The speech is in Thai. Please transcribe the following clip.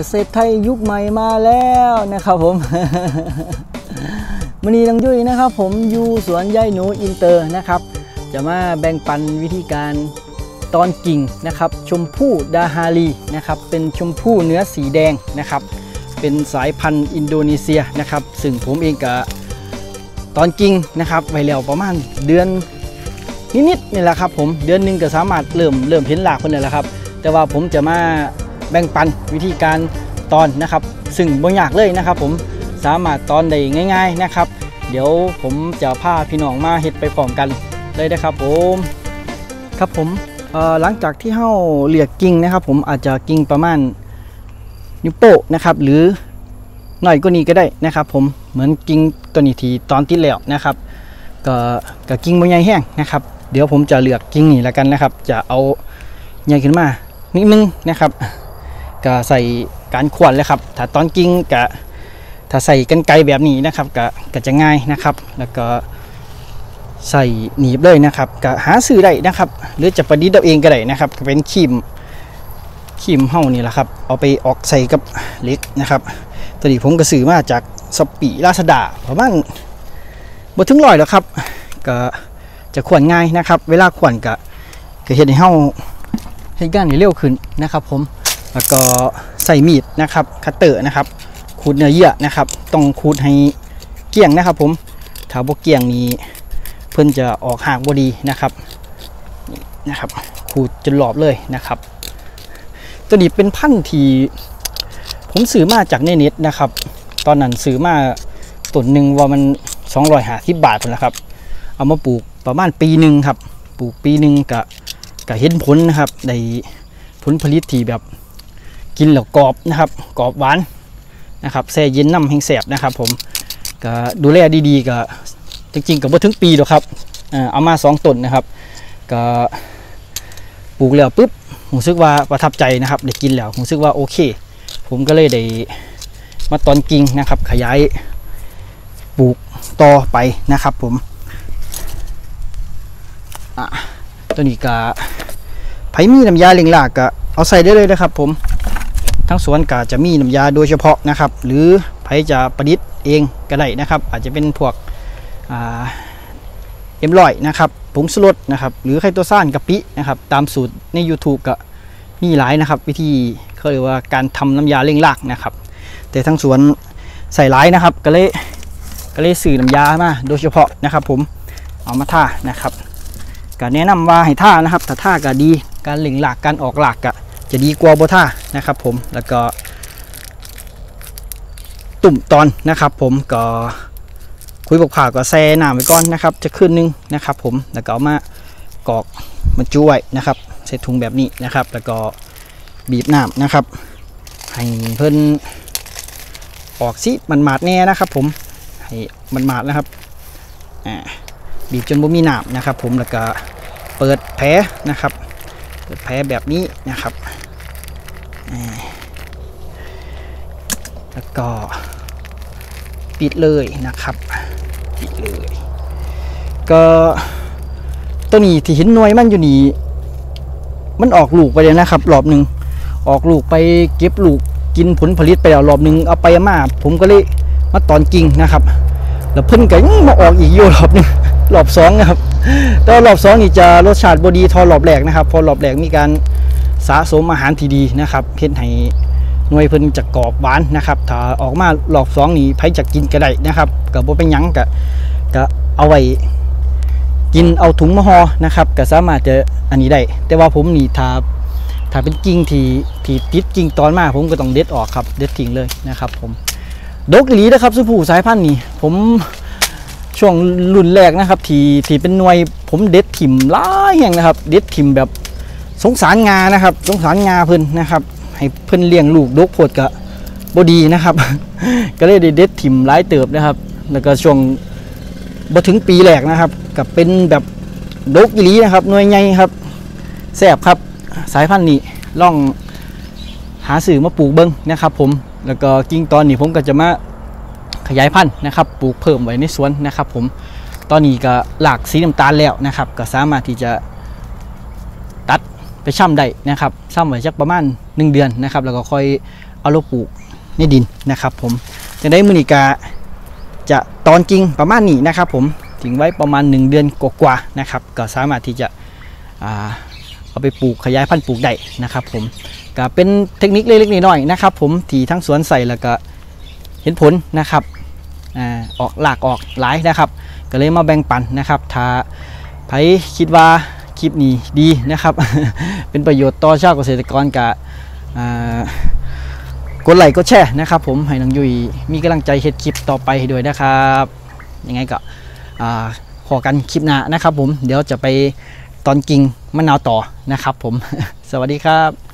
เกษตรไทยยุคใหม่มาแล้วนะครับผมมณีนังยุ้ยนะครับ ผมอยู่สวนยายหนูอินเตอร์นะครับ จะมาแบ่งปันวิธีการตอนกิ่งนะครับ ชมพู่ดาฮารีนะครับ เป็นชมพู่เนื้อสีแดงนะครับ เป็นสายพันธุ์อินโดนีเซียนะครับ ซึ่งผมเองก็ตอนกิ่งนะครับไว้แล้วประมาณเดือนนิดๆนี่แหละครับผมเดือนหนึ่งก็สามารถเริ่มเริ่มเห็นรากงอกนี่แหละครับ แต่ว่าผมจะมา แบ่งปันวิธีการตอนนะครับ ซึ่งบ่ยากเลยนะครับ ผมสามารถตอนได้ง่าย ๆนะครับ เดี๋ยวผมจะพาพี่น้องมาเฮ็ดไปพร้อมกันเลยนะครับผมครับผมหลังจากที่เฮาเหลียกกิ่งนะครับ ผมอาจจะกิ่งประมาณนิ้วโป้นะครับ หรือหน่อยกว่านี้ก็ได้นะครับ ผมเหมือนกิ่งตัวนี้ที่ตอนติดแล้วนะครับก็ก็กิ่งบ่ใหญ่แห้งนะครับ เดี๋ยวผมจะเลือกกิ่งนี้แล้วกันนะครับ จะเอาใหญ่ขึ้นมานิดนึงนะครับ ก็ใส่การขวนเลยครับ ถ้าตอนกิ่งก็ถ้าใส่กันไกรแบบนี้นะครับก็ก็จะง่ายนะครับ แล้วก็ใส่หนีบเลยนะครับก็หาซื้อได้นะครับ หรือจะประดิษฐ์เอาเองก็ได้นะครับก็เป็นครีมครีมเฮ้านี่แหละครับ เอาไปออกใส่กับเล็กนะครับ ตัวนี้ผมก็ซื้อมาจากสปีราชดาประมาณบ่ถึงร้อยแล้วครับ ก็จะขวนง่ายนะครับ เวลาขวนก็ก็เฮ็ดให้เฮาเฮ็ดงานได้เร็วขึ้นนะครับผม แล้วก็ใส่มีดนะครับคัตเตอร์นะครับขูดเนื้อเยื่อนะครับ ต้องขูดให้เกลี้ยงนะครับ ผมถ้าบ่เกลี้ยงนี้เพิ่อนจะออกหากบดีนะครับนะครับขูดจนหลอบเลยนะครับ ตัวนี้เป็นพันธุ์ที่ผมซื้อมาจากในเน็ตนะครับ ตอนนั้นซื้อมาต้นหนึ่งว่ามัน250บาทนะครับ เอามาปลูกประมาณปีหนึ่งครับ ปลูกปีหนึ่งกะกะเห็นผลนะครับได้ผลผลิตที่แบบ กินแล้วกรอบนะครับกรอบหวานนะครับแช่เย็นน้ำแห้งแสบนะครับ ผมก็ดูแลดีๆก็จริงๆก็บ่ถึงปีหรอกครับเอามาสองต้นนะครับ ก็ปลูกแล้วปุ๊บผมรู้สึกว่าประทับใจนะครับได้กินแล้วผมรู้สึกว่าโอเค ผมก็เลยได้มาตอนกิ่งนะครับ ขยายปลูกต่อไปนะครับ ผมอะตัวนี้ก็ไผ่มีน้ำยาเลี้ยงหลากก็เอาใส่ได้เลยนะครับ ผม ทั้งสวนก็จะมีน้ำยาโดยเฉพาะนะครับ หรือไผจะประดิษฐ์เองก็ได้นะครับ อาจจะเป็นพวกอ่าเอ็มลอยนะครับผงชูรสนะครับ หรือไข่ตัวซ่านกะปินะครับ ตามสูตรใน YouTube ก็มีหลายนะครับ วิธีเขาเรียกว่าการทำน้ำยาเลี้ยงรากนะครับ แต่ทั้งสวนใส่หลายนะครับ ก็เลยก็เลยสื่อน้ำยามาโดยเฉพาะนะครับ ผมเอามาท่านะครับก็แนะนำว่าให้ท่านะครับถ้าท่าก็ดีการเหล่งหลักการออกหลักก็ จะดีกว่าบท่านะครับผมแล้วก็ ตุ่มตอนนะครับ ผมก็คุยบกผ่าก็แซ่น้ำไว้ก่อนนะครับ จะขึ้นนึงนะครับ ผมแล้วก็มากรอกมันจุไว้นะครับใส่ถุงแบบนี้นะครับ แล้วก็บีบน้ำนะครับ ให้เพิ่นออกซิมันหมาดแน่นะครับผมให้มันหมาดนะครับอ่าบีบจนบ่มีหนามนะครับ ผมแล้วก็เปิดแผลนะครับ เปิดแผลแบบนี้นะครับ แล้วก็ปิดเลยนะครับ ปิดเลย ก็ตัวนี้ที่เห็นหน่วยมันอยู่นี่มันออกลูกไปเลยนะครับ รอบหนึ่งออกลูกไปเก็บลูกกินผลผลิตไปแล้วรอบหนึ่งเอาไปมาผมก็เลยมาตอนกิ่งนะครับ แล้วเพิ่นก็ยังมาออกอีกอยู่รอบหนึง รอบสองนะครับแต่ว่ารอบสองนี่จะรสชาติบดีทอรอบแรกนะครับ พอรอบแรกมีการสะสมอาหารที่ดีนะครับเพื่อให้หน่วยเพิ่นจะกรอบหวานนะครับถ้าออกมารอบสองนี่ไผจะกินก็ได้นะครับก็บ่เป็นหยังก็ก็เอาไว้กินเอาถุงมาห่อนะครับก็สามารถจะอันนี้ได้แต่ว่าผมนี่ถ้าถ้าเป็นกิ่งที่ที่ติดกิ่งตอนมาผมก็ต้องเด็ดออกครับ เด็ดทิ้งเลยนะครับ ผมดกอีหลีนะครับสุผู้สายพันธุ์นี่ผม ช่วงรุ่นแรกนะครับ ที่ที่เป็นหน่วยผมเด็ดถิ่มหลายอย่างนะครับ เด็ดถิ่มแบบสงสารงานะครับ สงสารงาเพิ่นนะครับ ให้เพิ่นเลี้ยงลูกดกโพดกับบดีนะครับ ก็เลยได้เด็ดถิ่มหลายเติบนะครับ แล้วก็ช่วงบ่ถึงปีแรกนะครับกับเป็นแบบดกอีลีนะครับหน่วยใหญ่ครับแซบครับสายพันธุ์นี้ล่องหาสื่อมาปลูกเบิ้งนะครับผมแล้วก็กิ่งตอนนี้ผมก็จะมา ขยายพันธุ์นะครับปลูกเพิ่มไว้ในสวนนะครับ ผมตอนนี้ก็หลากสีน้ำตาลแล้วนะครับ ก็สามารถที่จะตัดไปช่ำได้นะครับช่ำไว้สักประมาณ 1 เดือนนะครับ แล้วก็ค่อยเอาลงปลูกในดินนะครับ ผมจะได้มือนิกาจะตอนจริงประมาณนี้นะครับ ผมทิ้งไว้ประมาณ 1 เดือนกว่าๆนะครับ ก็สามารถที่จะอเอาไปปลูกขยายพันธุ์ปลูกได้นะครับ ผมก็เป็นเทคนิคเล็กๆน้อยๆนะครับ ผมที่ทั้งสวนใส่แล้วก็เห็นผลนะครับ ออกหลากออกหลายนะครับ ก็เลยมาแบ่งปันนะครับถ้าใครคิดว่าคลิปนี้ดีนะครับ เป็นประโยชน์ต่อชาวเกษตรกรกะอ่ากดไลค์กดแชร์นะครับ ผมให้น้องยุยมีกำลังใจเฮ็ดคลิปต่อไปด้วยนะครับยังไงก็อ่าขอกันคลิปหน้านะครับ ผมเดี๋ยวจะไปตอนกิ่งมะนาวต่อนะครับ ผมสวัสดีครับ